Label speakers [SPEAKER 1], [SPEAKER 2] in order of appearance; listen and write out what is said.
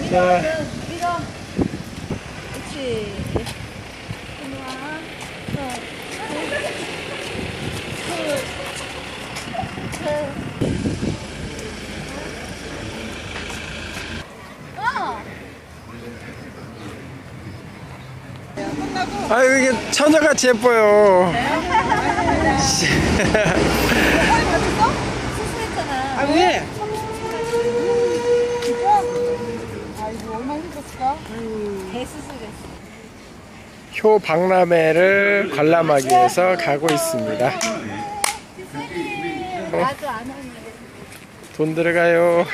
[SPEAKER 1] 밀어 밀어 그렇지.
[SPEAKER 2] 아유 이게 처녀같이 예뻐요.
[SPEAKER 1] 수술했잖아
[SPEAKER 3] 아 왜?
[SPEAKER 1] 얼마나 힘들었을까? 음. 대수술했어.
[SPEAKER 2] 효 박람회를 관람하기 위해서 가고 있습니다. 어?
[SPEAKER 1] 나도 안 하는
[SPEAKER 2] 돈 들어가요.